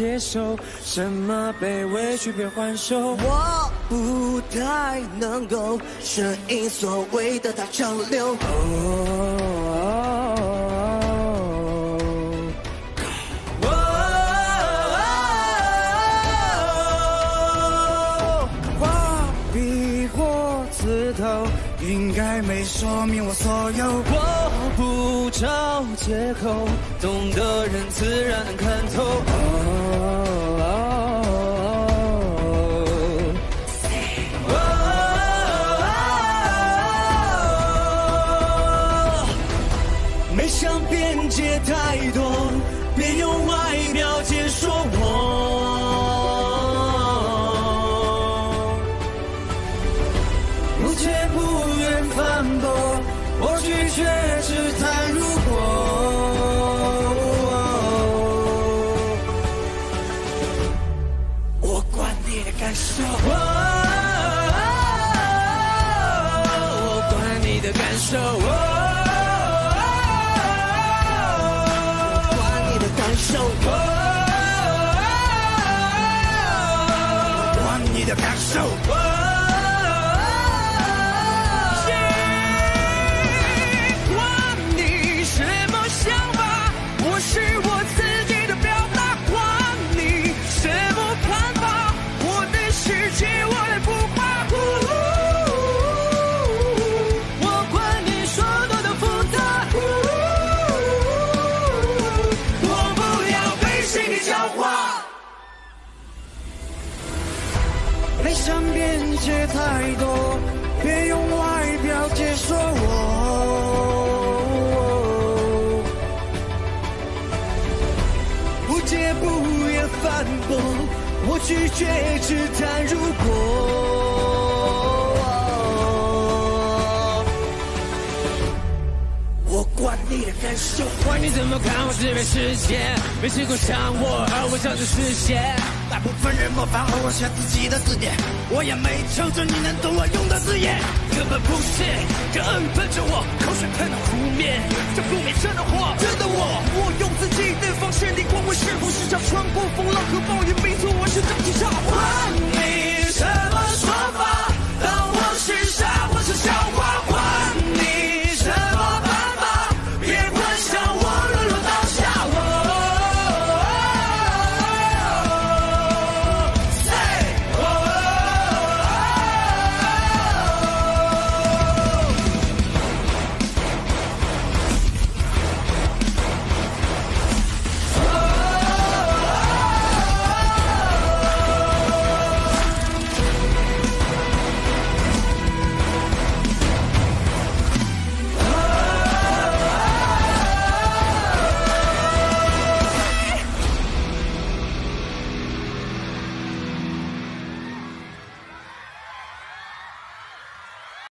接受，什么被委屈别还手。我不太能够适应所谓的大潮流。画头，应该没说明我所有。我不找借口，懂的人自然能看透。没想辩解太多，别用外表解说我。愿反驳，我拒绝只谈如果。我管你的感受，我管你的感受。我管你的感受，我管你的感受。没想边界太多，别用外表解说我。不借不愿反驳，我拒绝只谈如果。你的感受，管你怎么看，我只为实现，没试过像我，而我想着实现。大部分人模仿我写自己的字典，我也没求着你能懂我用的字眼。根本不是，这恩喷着我，口水喷到湖面，这负面真的火，真的我，我用自己的方式，你管我是不是想穿过风浪和暴雨？